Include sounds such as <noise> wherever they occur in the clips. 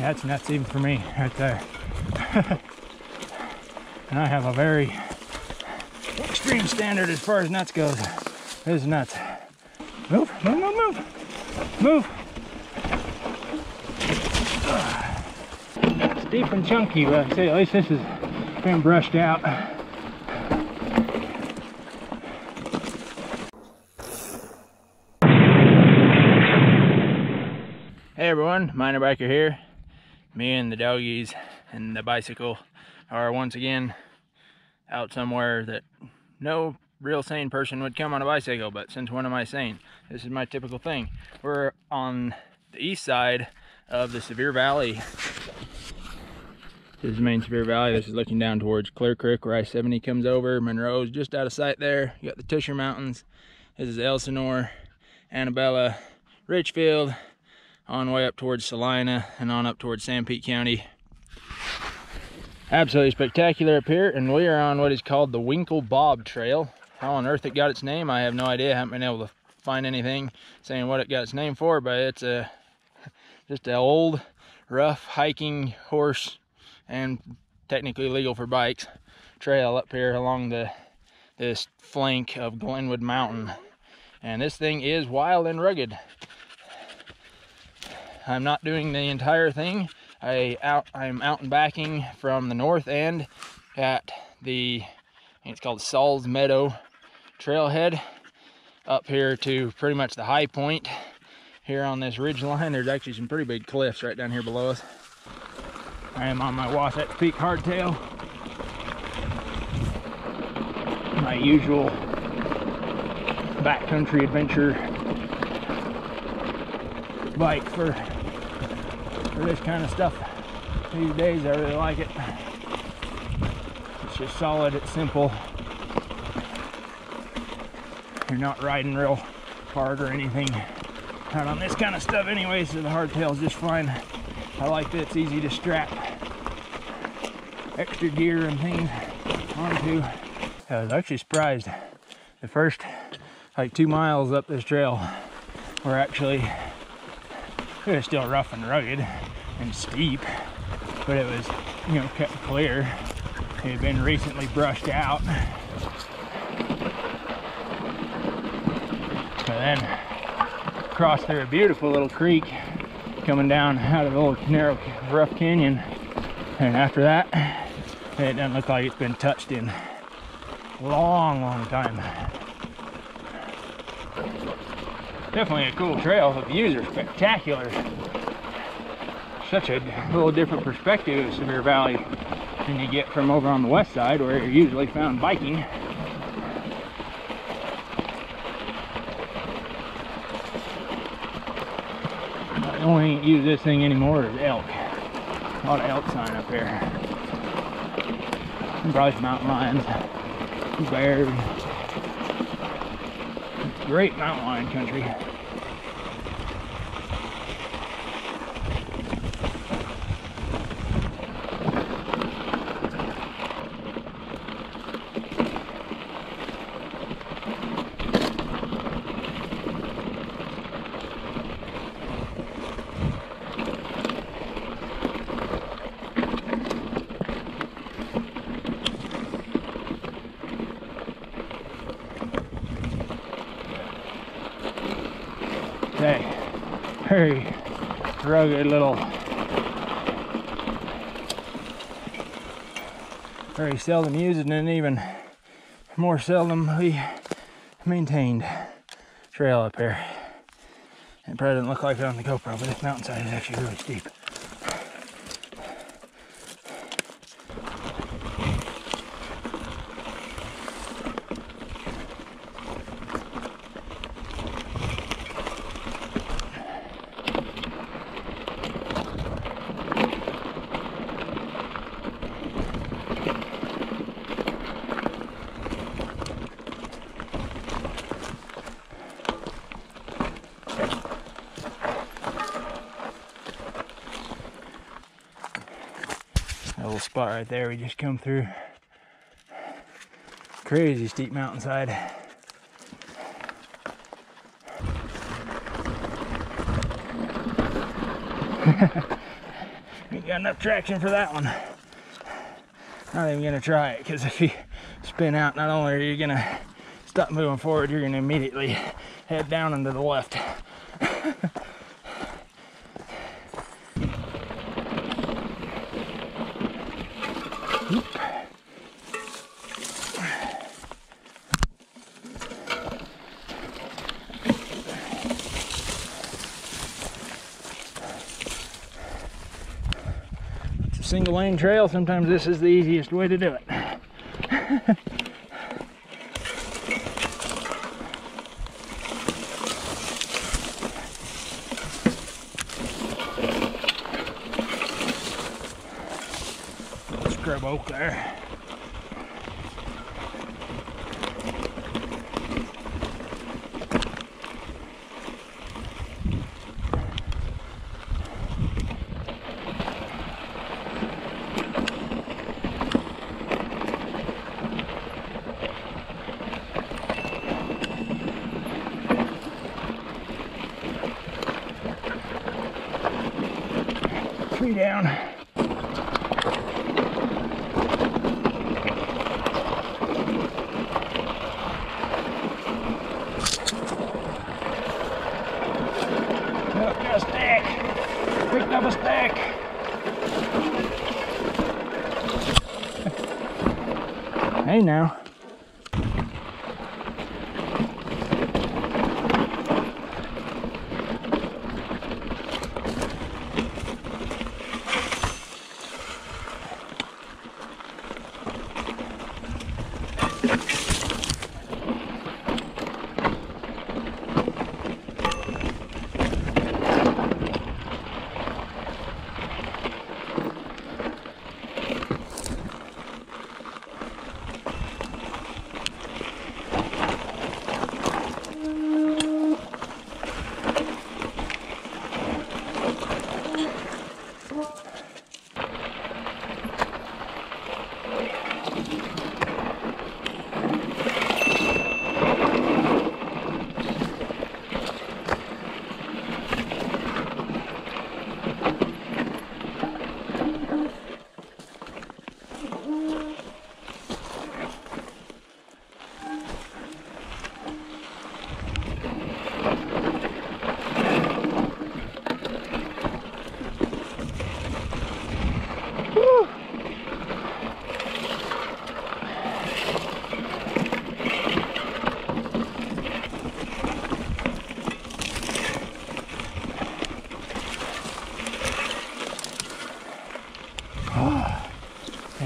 Yeah, that's nuts even for me right there. <laughs> and I have a very extreme standard as far as nuts goes. This is nuts. Move, move, move, move. Move. Steep and chunky, but I say at least this has been brushed out. Hey everyone, Miner Biker here. Me and the doggies and the bicycle are once again out somewhere that no real sane person would come on a bicycle, but since when am I sane? This is my typical thing. We're on the east side of the Sevier Valley. This is the main Sevier Valley. This is looking down towards Clear Creek where I-70 comes over. Monroe's just out of sight there. You got the Tusher Mountains. This is Elsinore, Annabella, Richfield, on way up towards Salina and on up towards Sanpete County. Absolutely spectacular up here, and we are on what is called the Winkel Bob Trail. How on earth it got its name, I have no idea. I haven't been able to find anything saying what it got its name for, but it's a <laughs> just an old, rough hiking horse and technically legal for bikes trail up here along the this flank of Glenwood Mountain. And this thing is wild and rugged. I'm not doing the entire thing. I out I'm out and backing from the north end at the it's called Saul's Meadow trailhead up here to pretty much the high point here on this ridge line. There's actually some pretty big cliffs right down here below us. I am on my Wasatch Peak hardtail. My usual backcountry adventure bike for for this kind of stuff these days. I really like it. It's just solid, it's simple. You're not riding real hard or anything out on this kind of stuff anyway, so the hardtail is just fine. I like that it's easy to strap extra gear and things onto. I was actually surprised. The first like two miles up this trail were actually it was still rough and rugged and steep, but it was, you know, kept clear. It had been recently brushed out. But then crossed through a beautiful little creek coming down out of a little narrow, rough canyon. And after that, it doesn't look like it's been touched in long, long time. Definitely a cool trail. The views are spectacular. Such a little different perspective of Sevier Valley than you get from over on the west side where you're usually found biking. The only use this thing anymore is elk. A lot of elk sign up here. And probably mountain lions, bears, great mountain lion country. Okay, very rugged little, very seldom used and even more seldomly maintained trail up here. It probably doesn't look like it on the GoPro, but this mountainside is actually really steep. That little spot right there we just come through. Crazy steep mountainside. <laughs> Ain't got enough traction for that one. Not even gonna try it, because if you spin out, not only are you gonna stop moving forward, you're gonna immediately head down into the left. <laughs> trail, sometimes this is the easiest way to do it. <laughs> Scrub oak there. tree down. Look, got a stack. Picked up a stack. Hey now.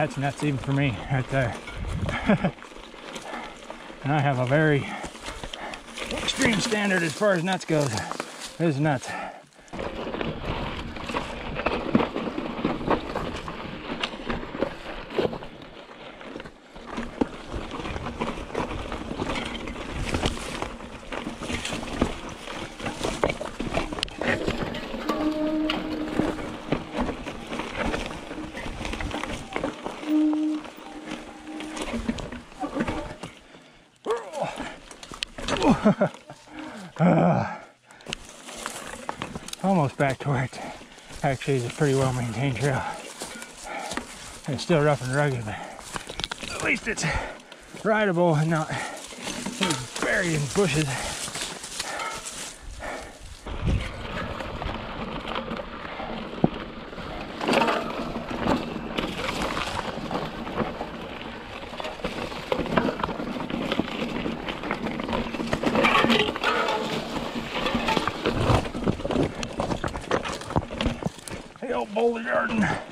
That's nuts even for me right there. <laughs> and I have a very extreme standard as far as nuts goes. This is nuts. uh, almost back to where it actually is a pretty well maintained trail. It's still rough and rugged, but at least it's rideable and not buried in bushes. Boulder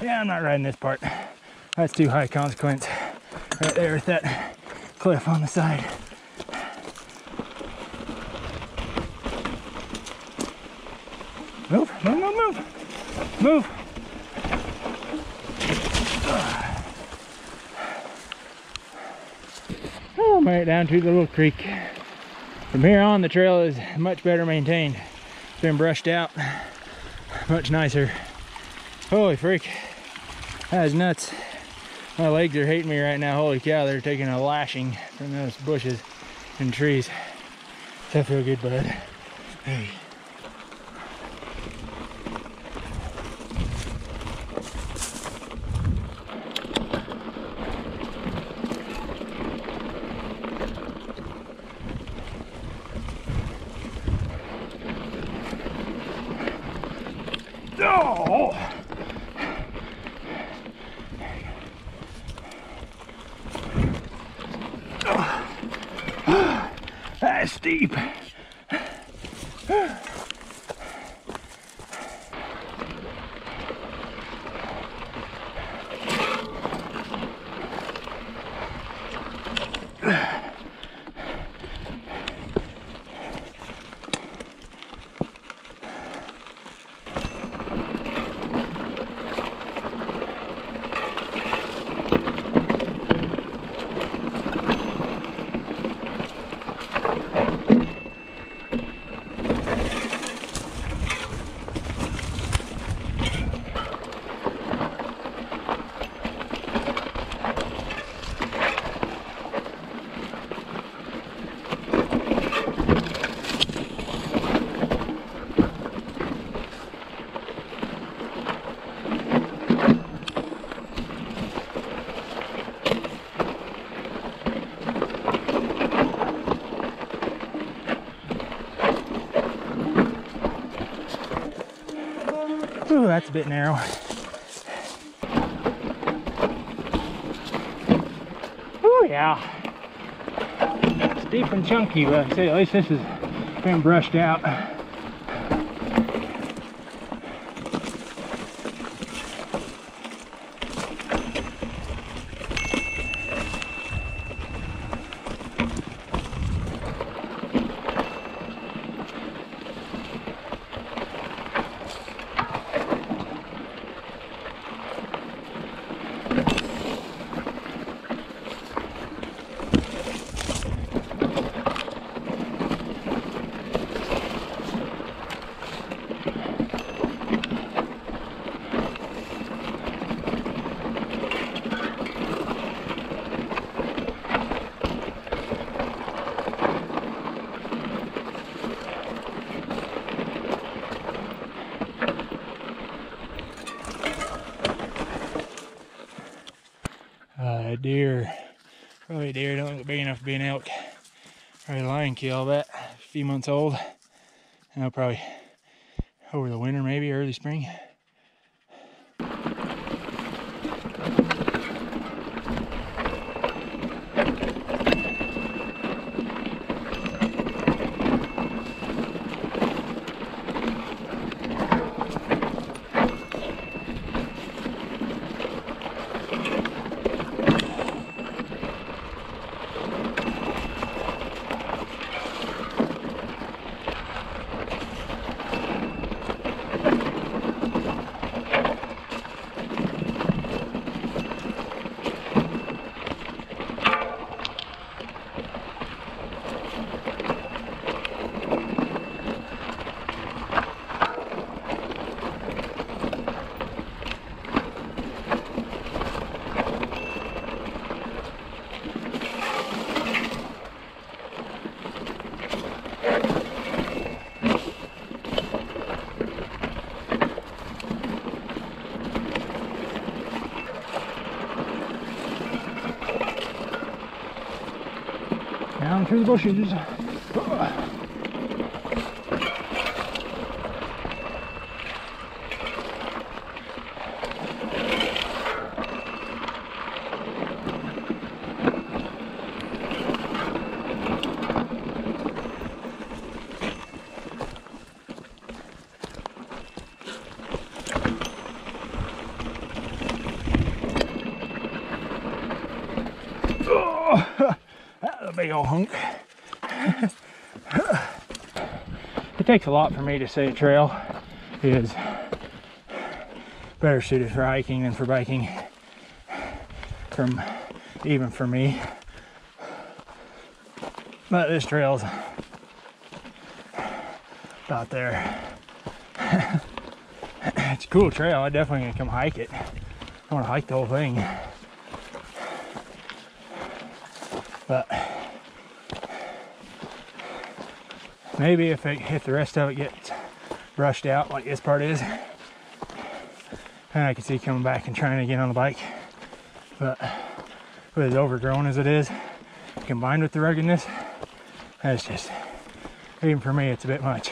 Garden. I'm not riding this part. That's too high consequence. Right there with that cliff on the side. Move, move, move, move. Move. Oh, made it down to the little creek. From here on, the trail is much better maintained. It's been brushed out, much nicer. Holy freak, that is nuts. My legs are hating me right now. Holy cow, they're taking a lashing from those bushes and trees. Does that feel good, bud? Hey. Oh! That's steep. Ooh, that's a bit narrow. Oh yeah. deep and chunky, but I say at least this has been brushed out. Uh, deer, probably deer, don't look big enough to be an elk. Probably a lion kill, bet. A few months old. And I'll probably over the winter, maybe early spring. Down through the bushes. Oh, that's a big old hunk. it takes a lot for me to say a trail. Is better suited for hiking than for biking. From even for me. But this trail's about there. <laughs> It's a cool trail. I definitely gonna come hike it. I want to hike the whole thing maybe if it, if the rest of it gets brushed out like this part is. And I can see coming back and trying to get on the bike. But with as overgrown as it is combined with the ruggedness that's just even for me it's a bit much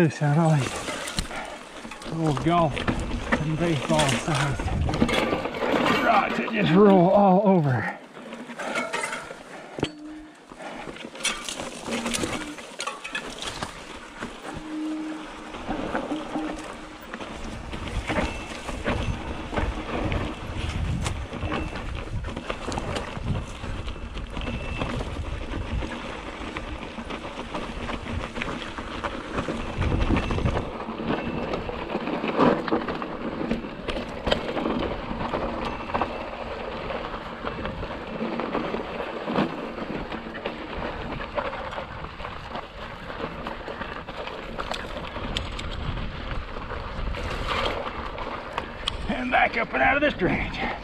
so loose on all little golf uh-huh. and baseball sized rocks that just roll all over. and back up and out of this drainage.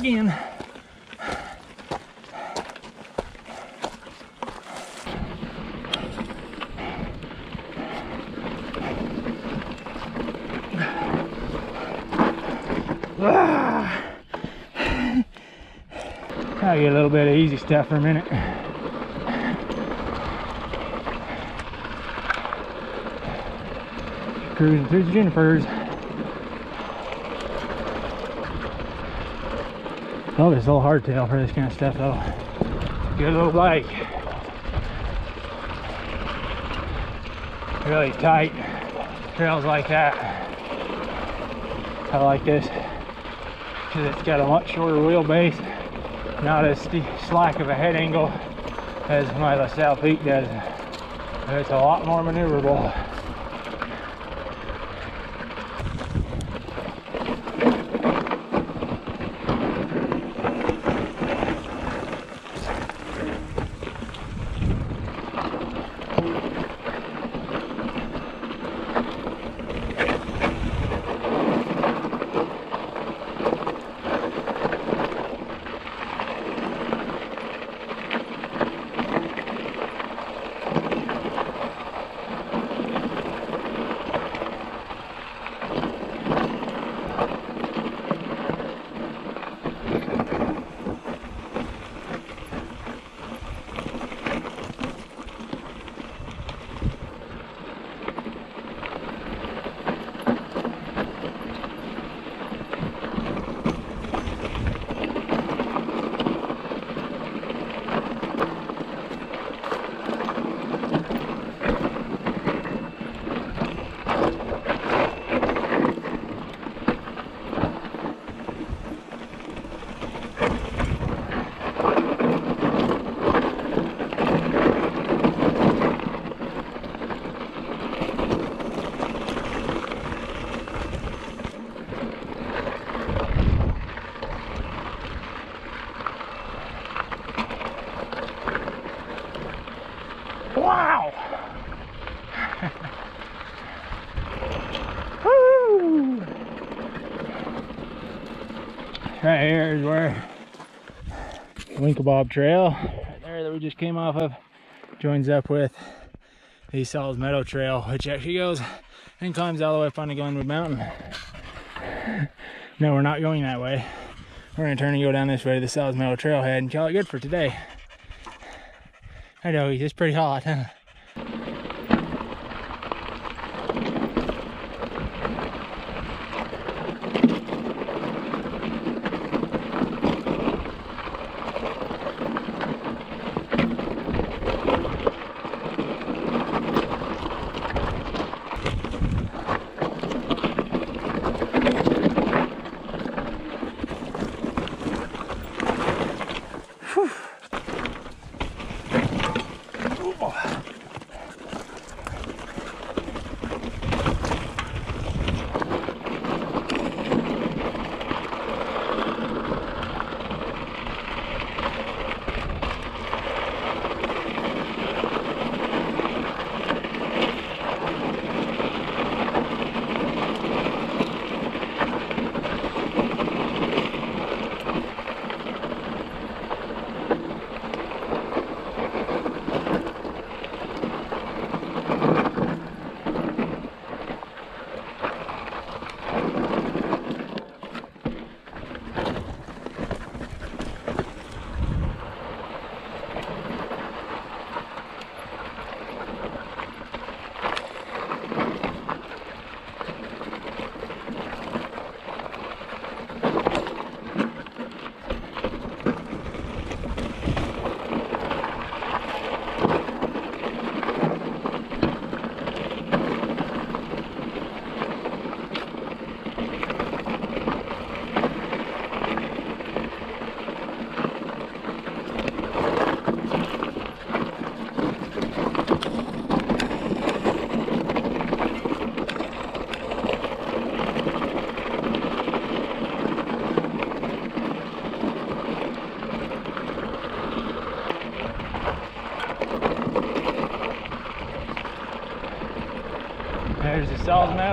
again. <sighs> I'll get a little bit of easy stuff for a minute. Cruising through the Junipers. Oh, this little hardtail for this kind of stuff though. Good little bike. Really tight trails like that. I like this because it's got a much shorter wheelbase, not as slack of a head angle as my La Sal Peak does. It's a lot more maneuverable. Winkel Bob Trail, right there that we just came off of, joins up with the Sal's Meadow Trail, which actually goes and climbs all the way up onto Glenwood Mountain. No, we're not going that way. We're gonna turn and go down this way to the Sal's Meadow Trailhead and call it good for today. I know, it's pretty hot, huh?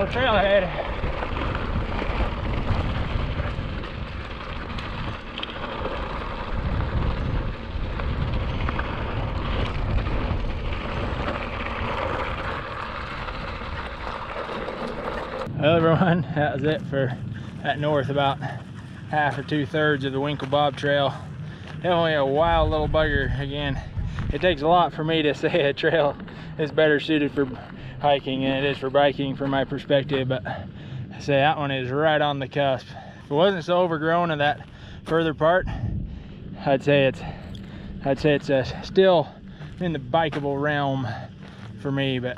Meadow Trailhead. Well everyone, <laughs> that was it for that north about half or two thirds of the Winkel Bob Trail. Definitely a wild little bugger. Again, it takes a lot for me to <laughs> say a trail is better suited for hiking than it is for biking from my perspective, but I say that one is right on the cusp. If it wasn't so overgrown in that further part, I'd say it's I'd say it's uh, still in the bikeable realm for me, but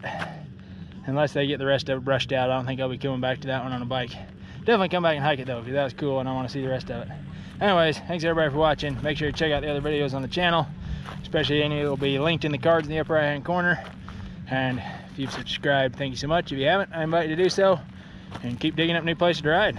unless they get the rest of it brushed out, I don't think I'll be coming back to that one on a bike. Definitely come back and hike it though, because that was cool and I want to see the rest of it. Anyways, thanks everybody for watching. Make sure you check out the other videos on the channel, especially any that will be linked in the cards in the upper right hand corner. And if you've subscribed, thank you so much. If you haven't, I invite you to do so and keep digging up new places to ride.